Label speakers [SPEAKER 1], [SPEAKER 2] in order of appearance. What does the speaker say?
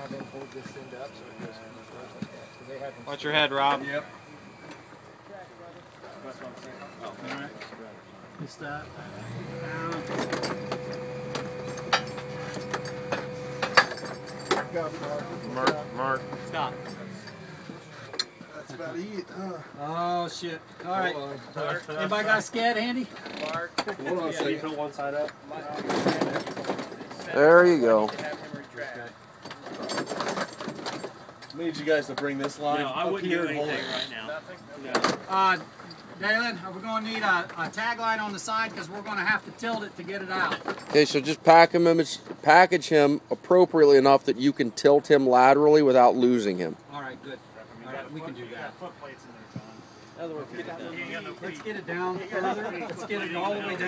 [SPEAKER 1] have them hold this end up so it goes goes like that. So they have them
[SPEAKER 2] Watch your head, Rob.
[SPEAKER 3] Yep.
[SPEAKER 4] Just that.
[SPEAKER 1] Got Mark.
[SPEAKER 2] Mark, Mark.
[SPEAKER 4] Stop.
[SPEAKER 3] That's about it, huh?
[SPEAKER 4] Oh shit. All right.
[SPEAKER 3] Hold on.
[SPEAKER 4] Anybody got a scat handy?
[SPEAKER 3] Hold on a second.
[SPEAKER 2] put one side up.
[SPEAKER 5] There you go.
[SPEAKER 3] Need you guys to bring this line
[SPEAKER 2] No, I
[SPEAKER 3] up
[SPEAKER 2] wouldn't
[SPEAKER 3] here
[SPEAKER 2] do
[SPEAKER 3] and hold
[SPEAKER 2] anything
[SPEAKER 3] it.
[SPEAKER 2] right now. No.
[SPEAKER 4] Uh, Dalan, are we going to need a, a tagline on the side because we're going to have to tilt it to get it out.
[SPEAKER 5] Okay, so just pack him, package him appropriately enough that you can tilt him laterally without losing him.
[SPEAKER 4] All right, good. All right, we can do that.
[SPEAKER 2] In other words, get it.
[SPEAKER 4] Let's get it down further. Let's get it all the way down.